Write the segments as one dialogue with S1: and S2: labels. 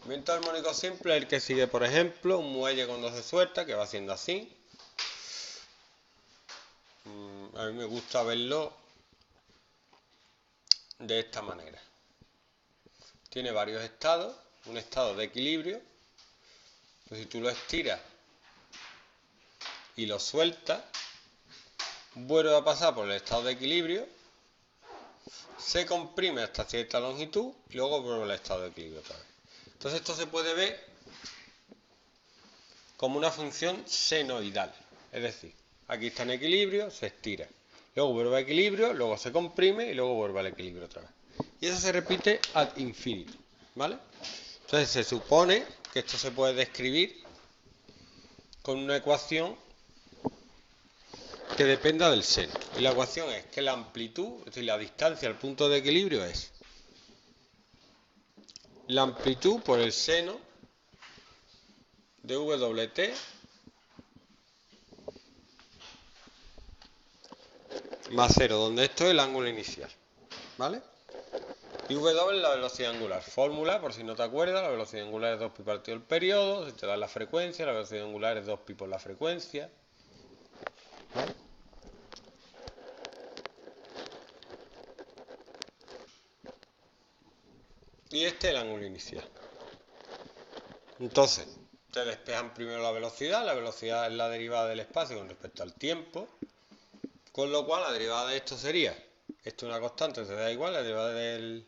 S1: Movimiento armónico simple es el que sigue, por ejemplo, un muelle cuando se suelta, que va haciendo así. Mm, a mí me gusta verlo de esta manera. Tiene varios estados, un estado de equilibrio. Pues si tú lo estiras y lo sueltas, vuelve a pasar por el estado de equilibrio, se comprime hasta cierta longitud y luego vuelve al estado de equilibrio otra vez. Entonces esto se puede ver como una función senoidal. Es decir, aquí está en equilibrio, se estira. Luego vuelve a equilibrio, luego se comprime y luego vuelve al equilibrio otra vez. Y eso se repite ad infinitum. ¿Vale? Entonces se supone que esto se puede describir con una ecuación que dependa del seno. Y la ecuación es que la amplitud, es decir, la distancia al punto de equilibrio es la amplitud por el seno de WT más 0, donde esto es el ángulo inicial. ¿Vale? Y W es la velocidad angular. Fórmula, por si no te acuerdas, la velocidad angular es 2pi partido el periodo. Si te da la frecuencia, la velocidad angular es 2pi por la frecuencia. ¿Vale? Y este el ángulo inicial. Entonces, te despejan primero la velocidad, la velocidad es la derivada del espacio con respecto al tiempo, con lo cual la derivada de esto sería, esto es una constante, te da igual, la derivada del,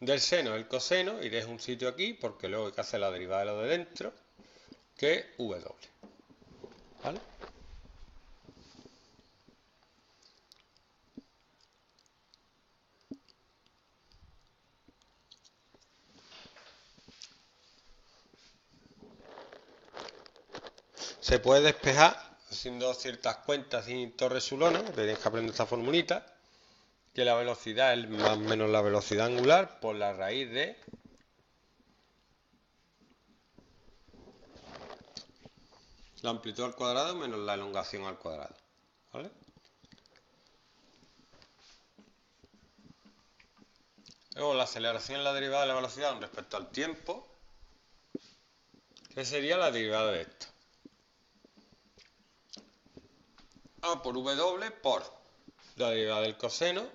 S1: del seno, el coseno, y un sitio aquí, porque luego hay que hacer la derivada de lo de dentro, que es W. ¿Vale? Se puede despejar haciendo ciertas cuentas sin torre sulona, tenéis que aprender esta formulita, que la velocidad es más o menos la velocidad angular por la raíz de la amplitud al cuadrado menos la elongación al cuadrado. ¿Vale? Luego la aceleración es la derivada de la velocidad con respecto al tiempo, que sería la derivada de esto. Por W por la derivada del coseno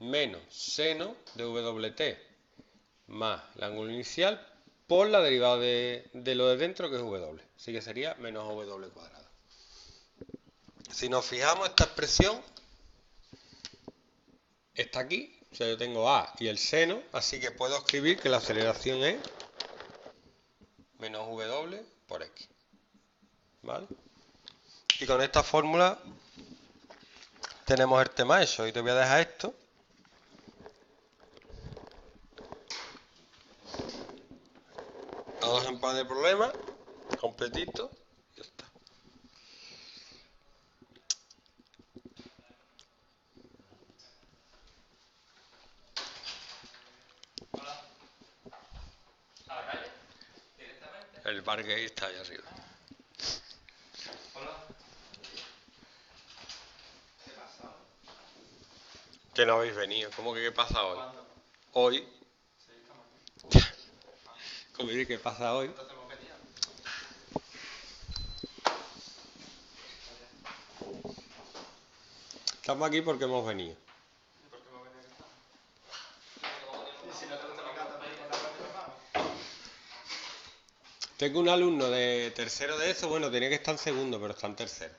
S1: menos seno de WT más el ángulo inicial por la derivada de, lo de dentro que es W. Así que sería menos W cuadrado. Si nos fijamos, esta expresión está aquí. O sea, yo tengo A y el seno, así que puedo escribir que la aceleración es menos W por X. ¿Vale? Y con esta fórmula tenemos el tema eso. Y te voy a dejar esto. Dos empanes de problema. Completito. Ya está. El bar gay está ahí arriba. Que no habéis venido. ¿Cómo que qué pasa hoy? Hoy. ¿Cómo que qué pasa hoy? Estamos aquí porque hemos venido. Tengo un alumno de tercero de eso, bueno, tenía que estar en segundo, pero está en tercero.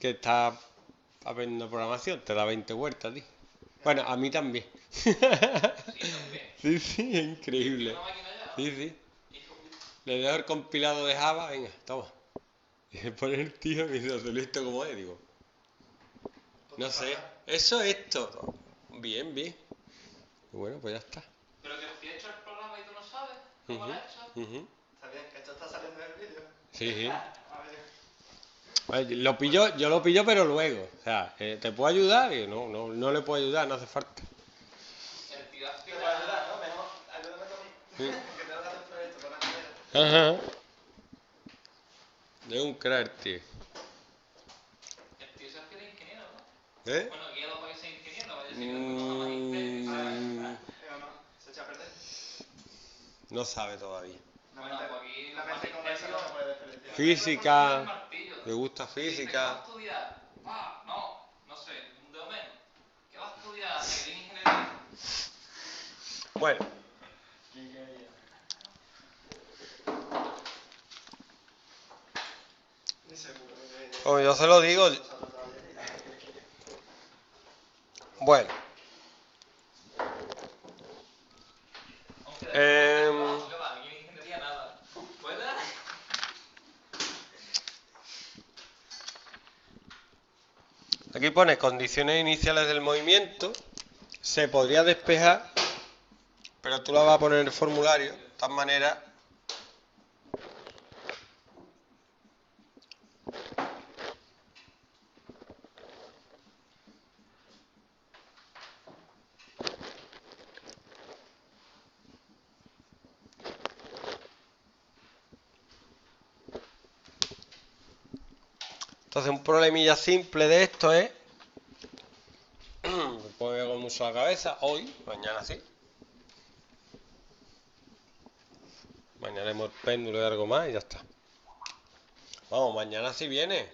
S1: Que está aprendiendo programación, te da 20 vueltas, tío. Bueno, a mí también. sí, sí, es increíble. Sí, sí. Le dejo el compilado de Java, venga, toma. Y se pone el tío y dice, listo como es, digo. No sé, eso es esto. Bien, bien. bueno, pues ya está.
S2: Pero que si he hecho el programa y tú no sabes cómo lo has hecho. Está bien, que esto está saliendo en el vídeo.
S1: Sí, sí. Lo pillo, yo lo pillo, pero luego. O sea, eh, ¿te puedo ayudar? Y no, no, no le puedo ayudar, no hace falta.
S2: El tío te puede ayudar, ¿no? Mejor ayúdame conmigo. Que te vas a hacer proyecto con
S1: la Ajá. De un crack, tío.
S2: El tío se hace ingeniero, ¿no?
S1: ¿Eh?
S2: Bueno, aquí lo puede ser ingeniero, vaya a ser mm... ¿Se echa a perder?
S1: No sabe todavía.
S2: Bueno, pues aquí
S3: La mente conversa no se puede diferenciar.
S1: Física, le gusta
S2: Sí, ¿qué
S1: física.
S2: estudiar? Ah, no, no sé, un dedo menos. ¿Qué va a estudiar? ¿Que tiene ingeniería?
S1: Bueno,
S3: eh,
S1: como yo se lo digo, bueno.
S2: Aunque
S1: Em.
S2: no, ¿qué va? Aquí en ingeniería nada. ¿Puede?
S1: Aquí pone condiciones iniciales del movimiento. Se podría despejar, pero tú la vas a poner en el formulario. De tal manera. Entonces, un problemilla simple de esto es. Me pone con mucho la cabeza. Hoy, mañana sí. Mañana haremos el péndulo y algo más y ya está. Vamos, mañana sí viene.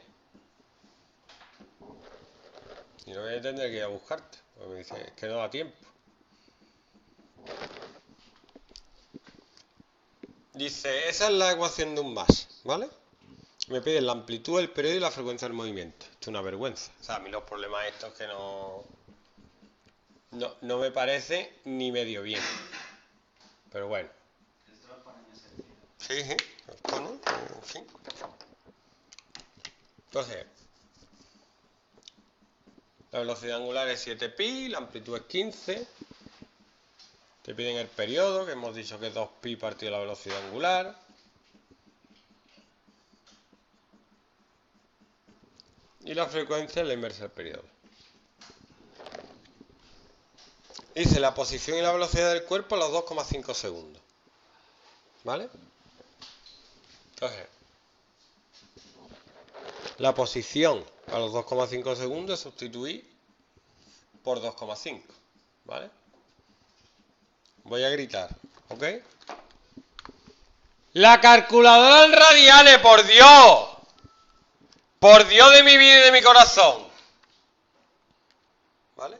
S1: Y no voy a tener que ir a buscarte. Porque me dice que no da tiempo. Dice, esa es la ecuación de un más, ¿vale? Me piden la amplitud, el periodo y la frecuencia del movimiento. Esto es una vergüenza. O sea, a mí los problemas estos que no... No, no me parece ni medio bien. Pero bueno. Sí, sí. En fin. Entonces, la velocidad angular es 7pi, la amplitud es 15. Te piden el periodo, que hemos dicho que es 2pi partido de la velocidad angular. Y la frecuencia es la inversa del periodo. Dice la posición y la velocidad del cuerpo a los 2,5 segundos. ¿Vale? Entonces, la posición a los 2,5 segundos es sustituir por 2,5. ¿Vale? Voy a gritar, ¿ok? La calculadora en radianes, por Dios. Por Dios de mi vida y de mi corazón. ¿Vale?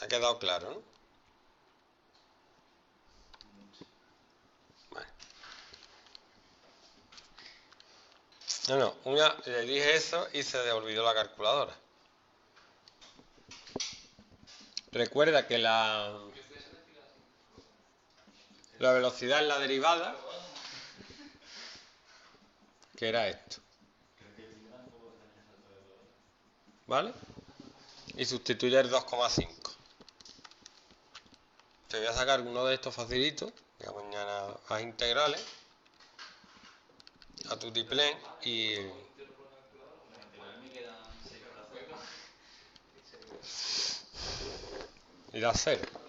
S1: Ha quedado claro, ¿no? No, no, una, le dije eso y se le olvidó la calculadora. Recuerda que la, la velocidad es la derivada, que era esto. ¿Vale? Y sustituye el 2,5. Te voy a sacar uno de estos facilitos, que mañana a integrales, a tu tiplén y,
S2: Me quedan 6 horas de juego.
S1: y da cero.